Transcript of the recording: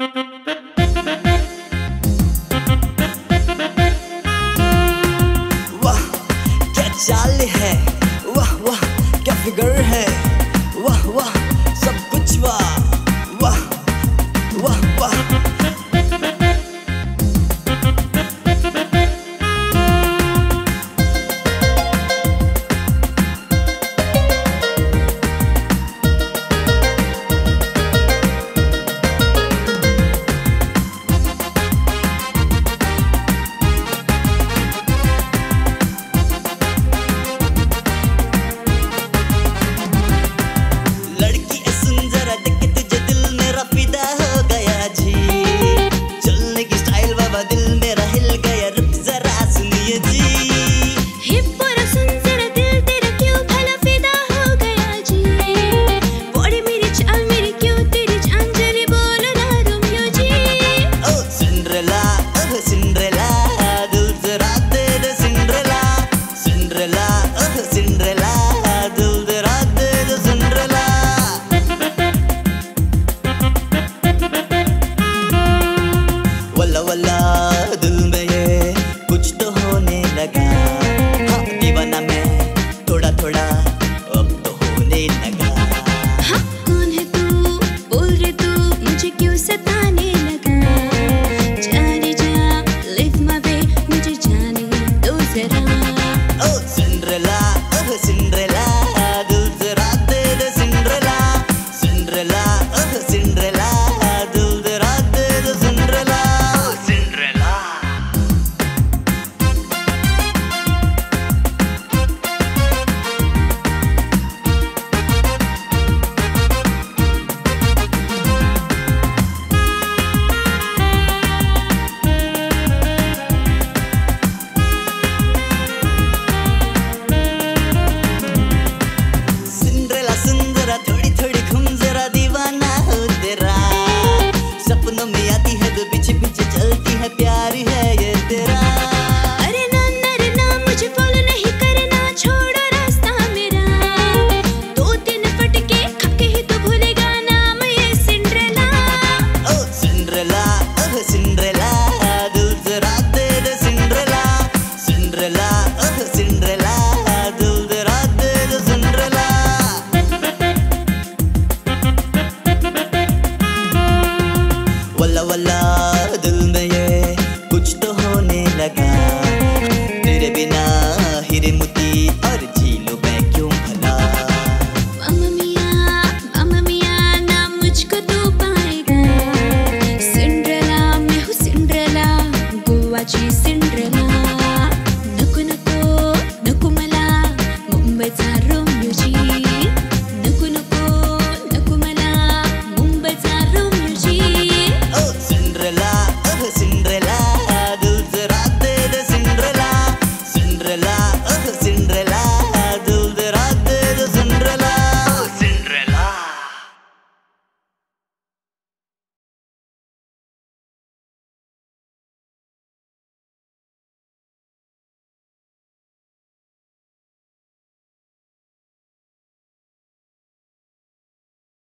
वाह क्या चाल है? वाह वाह क्या फिगर है? वाह वाह। சிண்ட்ரலா துல்தரா தேட சிண்ட்ரலா சிண்ட்ரலா சிண்ட்ரலா துல்தரா தேட சிண்ட்ரலா வல்ல வல்லா. de la pode ser.